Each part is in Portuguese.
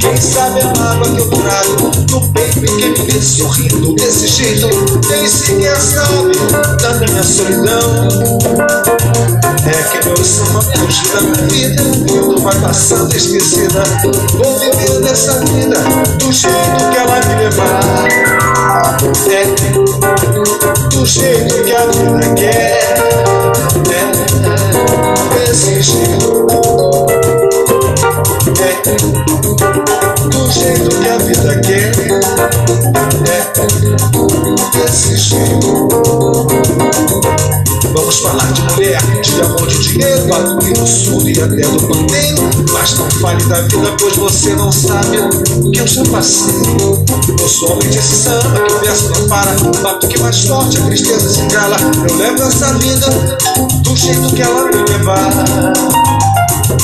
Quem sabe a mágoa que eu trago no peito e quem me vê sorrindo desse jeito nem sequer sabe da minha solidão. É que meu samba me ajuda na vida, tudo vai passando esquecida. Vou viver dessa vida do jeito que ela me levar. É do jeito que a vida quer. Vamos falar de mulher, de amor, de dinheiro, do Rio Sul e até do Panteiro. Mas não fale da vida, pois você não sabe o que eu já passei. Eu sou homem desse samba que o verso não para, bato que mais forte, a tristeza se cala. Eu levo essa vida do jeito que ela me levar.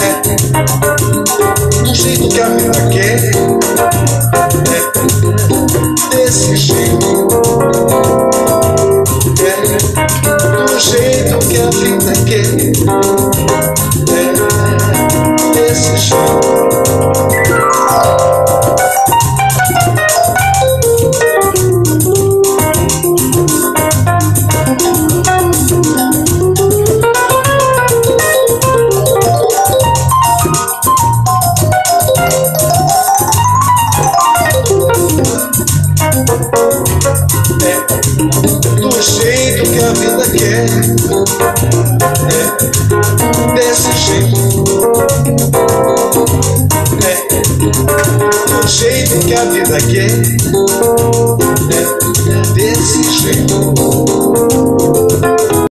É do jeito que a vida quer. É desse jeito. É do jeito que a vida quer. É desse jeito. a vida quer. É, é desse jeito. É do jeito que a vida quer. É, é desse jeito.